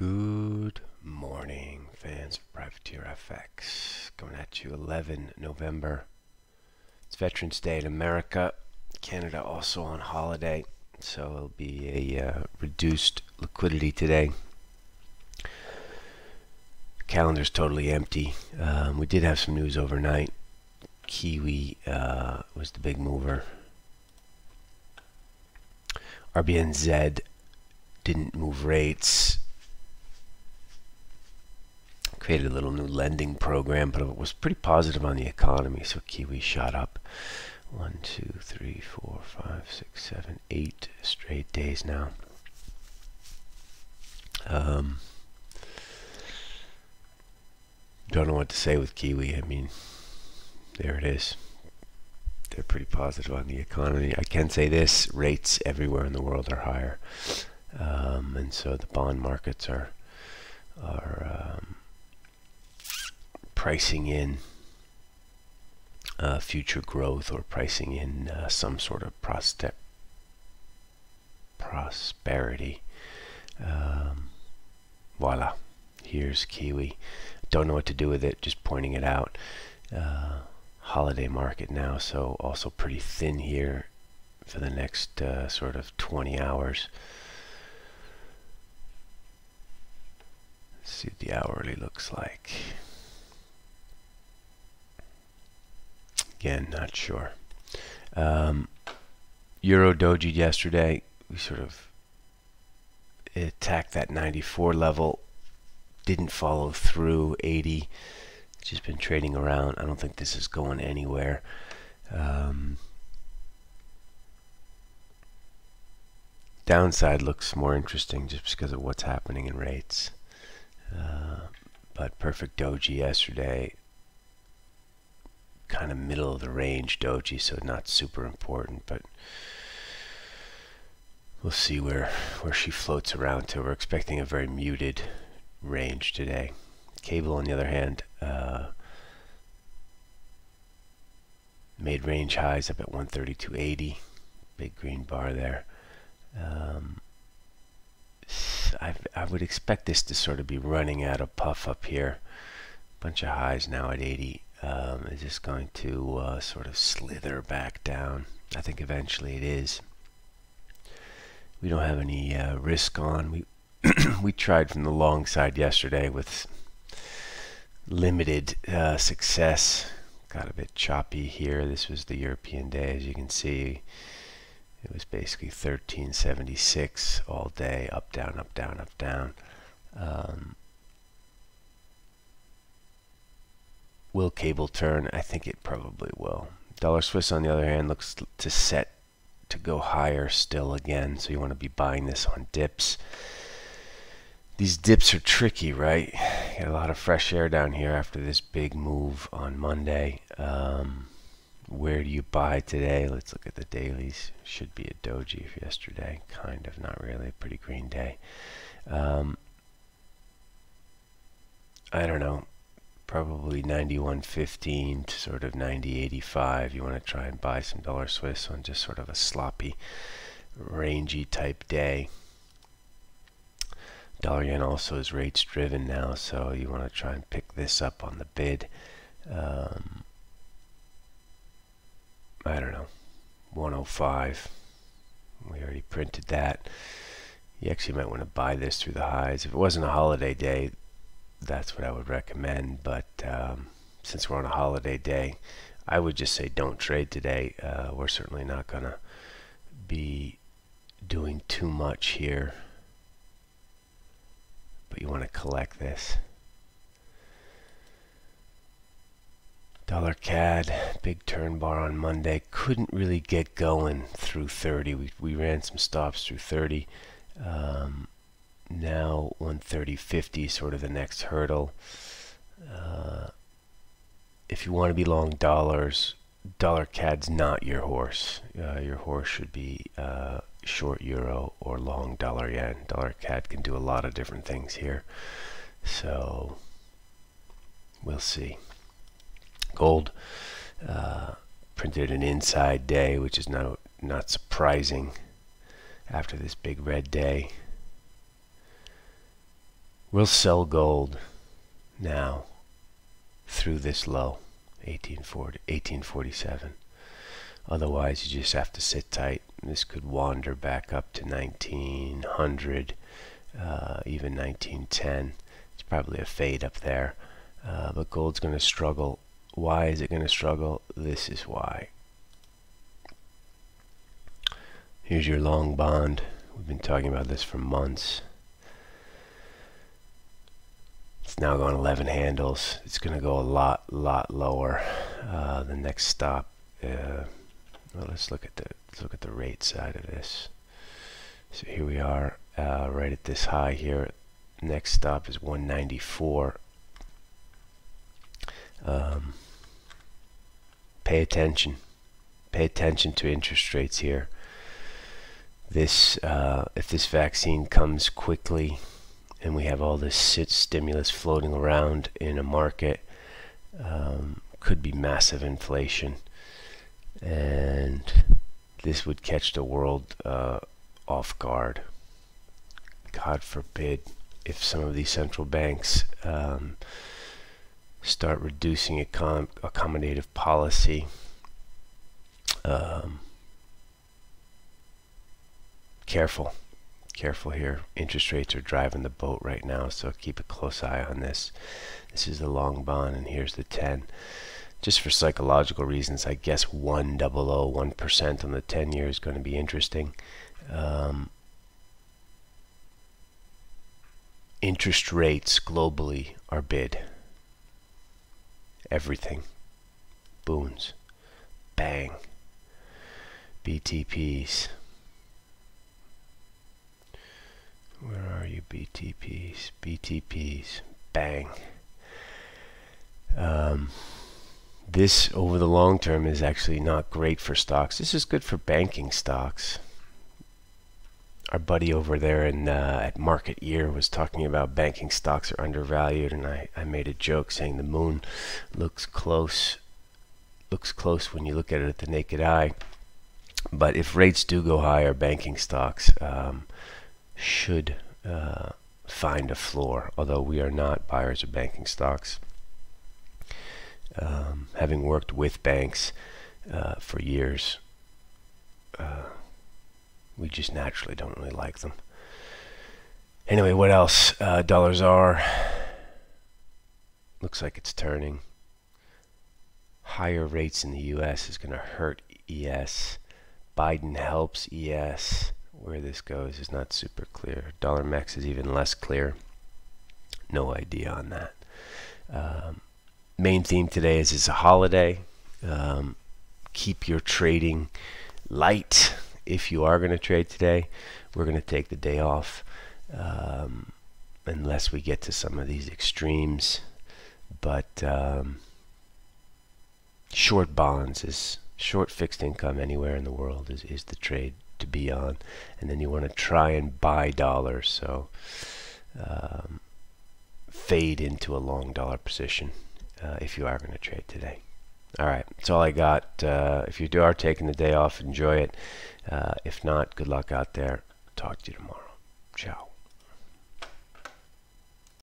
Good morning, fans of Privateer FX. Coming at you 11 November. It's Veterans Day in America. Canada also on holiday, so it'll be a uh, reduced liquidity today. Calendar's totally empty. Um, we did have some news overnight. Kiwi uh, was the big mover. RBNZ didn't move rates created a little new lending program, but it was pretty positive on the economy. So Kiwi shot up one, two, three, four, five, six, seven, eight straight days now. Um, don't know what to say with Kiwi. I mean, there it is. They're pretty positive on the economy. I can say this: rates everywhere in the world are higher, um, and so the bond markets are are um, pricing in uh, future growth or pricing in uh, some sort of proste- prosperity. Um, voila, here's Kiwi. Don't know what to do with it, just pointing it out. Uh, holiday market now, so also pretty thin here for the next uh, sort of 20 hours. Let's see what the hourly looks like. Again, not sure. Um, Euro Doji yesterday, we sort of attacked that 94 level, didn't follow through 80. Just been trading around. I don't think this is going anywhere. Um, downside looks more interesting just because of what's happening in rates. Uh, but perfect doji yesterday kind of middle of the range doji, so not super important, but we'll see where where she floats around to. We're expecting a very muted range today. Cable, on the other hand, uh, made range highs up at 132.80. Big green bar there. Um, I, I would expect this to sort of be running out of puff up here. Bunch of highs now at 80 um, is just going to uh, sort of slither back down. I think eventually it is. We don't have any uh, risk on. We we tried from the long side yesterday with limited uh, success. Got a bit choppy here. This was the European day, as you can see. It was basically 1376 all day, up, down, up, down, up, down. Um, Will cable turn? I think it probably will. Dollar Swiss, on the other hand, looks to set to go higher still again. So you want to be buying this on dips. These dips are tricky, right? Get a lot of fresh air down here after this big move on Monday. Um, where do you buy today? Let's look at the dailies. Should be a doji yesterday. Kind of, not really. A pretty green day. Um, I don't know probably 91.15 to sort of 90.85. You want to try and buy some dollar Swiss on just sort of a sloppy, rangy type day. Dollar yen also is rates driven now, so you want to try and pick this up on the bid. Um, I don't know, 105. We already printed that. You actually might want to buy this through the highs. If it wasn't a holiday day, that's what I would recommend. But um, since we're on a holiday day, I would just say don't trade today. Uh, we're certainly not going to be doing too much here. But you want to collect this. Dollar CAD, big turn bar on Monday. Couldn't really get going through 30. We, we ran some stops through 30. Um, now 130.50 sort of the next hurdle. Uh, if you want to be long dollars, dollar CAD's not your horse. Uh, your horse should be uh, short euro or long dollar yen. Dollar CAD can do a lot of different things here. So we'll see. Gold uh, printed an inside day, which is not not surprising after this big red day. We'll sell gold now through this low, 1840, 1847. Otherwise, you just have to sit tight. This could wander back up to 1900, uh, even 1910. It's probably a fade up there. Uh, but gold's going to struggle. Why is it going to struggle? This is why. Here's your long bond. We've been talking about this for months. It's now going 11 handles. It's going to go a lot, lot lower. Uh, the next stop. Uh, well, let's look at the let's look at the rate side of this. So here we are, uh, right at this high here. Next stop is 194. Um, pay attention. Pay attention to interest rates here. This, uh, if this vaccine comes quickly, and we have all this stimulus floating around in a market, um, could be massive inflation, and this would catch the world uh, off guard. God forbid if some of these central banks um, start reducing accom accommodative policy. Um, careful, careful here. Interest rates are driving the boat right now, so keep a close eye on this. This is the long bond, and here's the 10. Just for psychological reasons, I guess 1 double O, 1% on the 10 year is going to be interesting. Um, interest rates globally are bid everything. Bunds. Bang. BTPs. Where are you, BTPs? BTPs. Bang. Um, this, over the long term, is actually not great for stocks. This is good for banking stocks our buddy over there in uh, at Market Ear was talking about banking stocks are undervalued, and I, I made a joke saying the moon looks close, looks close when you look at it at the naked eye. But if rates do go higher, banking stocks um, should uh, find a floor. Although we are not buyers of banking stocks, um, having worked with banks uh, for years. Uh, we just naturally don't really like them. Anyway, what else? Uh, dollars are. Looks like it's turning. Higher rates in the U.S. is going to hurt ES. Biden helps ES. Where this goes is not super clear. Dollar Mex is even less clear. No idea on that. Um, main theme today is it's a holiday. Um, keep your trading light if you are going to trade today, we're going to take the day off um, unless we get to some of these extremes. But um, short bonds is short fixed income anywhere in the world is, is the trade to be on. And then you want to try and buy dollars. So um, fade into a long dollar position uh, if you are going to trade today. All right, that's all I got. Uh, if you do are taking the day off, enjoy it. Uh, if not, good luck out there. Talk to you tomorrow. Ciao.